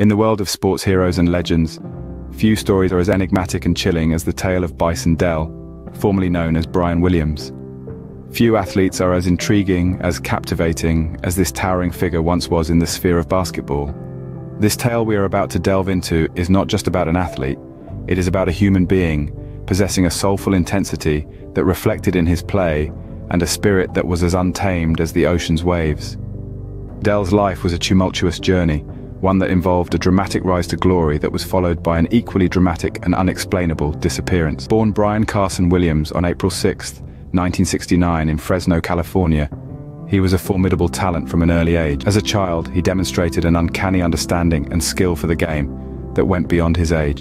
In the world of sports heroes and legends, few stories are as enigmatic and chilling as the tale of Bison Dele, formerly known as Brian Williams. Few athletes are as intriguing, as captivating, as this towering figure once was in the sphere of basketball. This tale we are about to delve into is not just about an athlete, it is about a human being, possessing a soulful intensity that reflected in his play and a spirit that was as untamed as the ocean's waves. Dele's life was a tumultuous journey, one that involved a dramatic rise to glory that was followed by an equally dramatic and unexplainable disappearance. Born Brian Carson Williams on April 6, 1969 in Fresno, California, he was a formidable talent from an early age. As a child, he demonstrated an uncanny understanding and skill for the game that went beyond his age.